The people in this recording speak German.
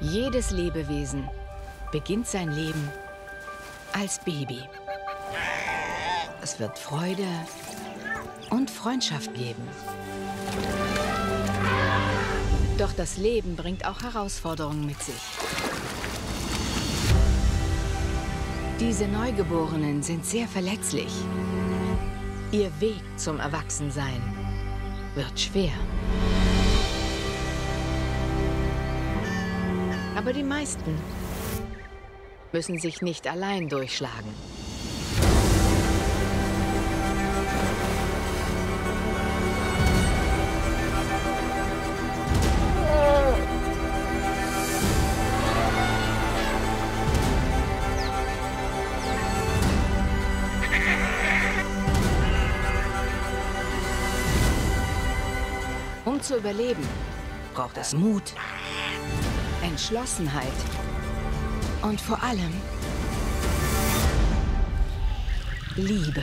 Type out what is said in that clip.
Jedes Lebewesen beginnt sein Leben als Baby. Es wird Freude und Freundschaft geben. Doch das Leben bringt auch Herausforderungen mit sich. Diese Neugeborenen sind sehr verletzlich. Ihr Weg zum Erwachsensein wird schwer. Aber die meisten müssen sich nicht allein durchschlagen. Um zu überleben, braucht es Mut, Entschlossenheit und vor allem Liebe.